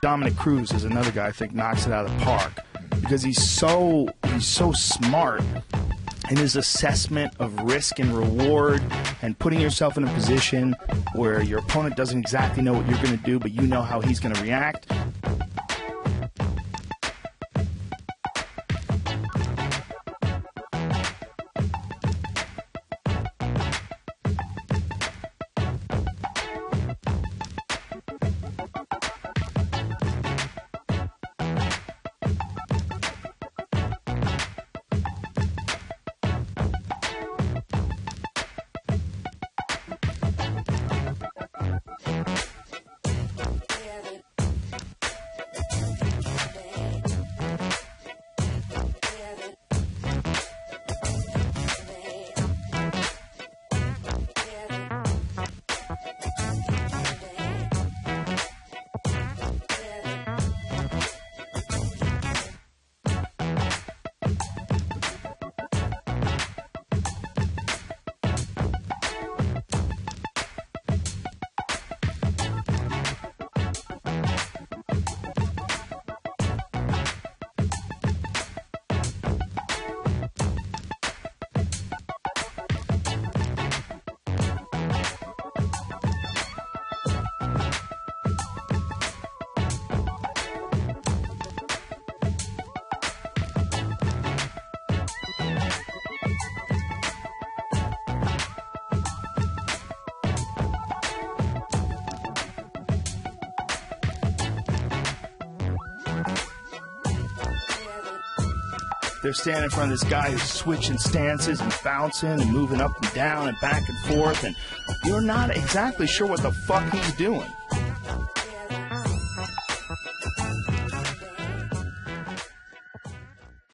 Dominick Cruz is another guy I think knocks it out of the park because he's so he's so smart in his assessment of risk and reward and putting yourself in a position where your opponent doesn't exactly know what you're going to do, but you know how he's going to react. They're standing in front of this guy who's switching stances and bouncing and moving up and down and back and forth, and you're not exactly sure what the fuck he's doing.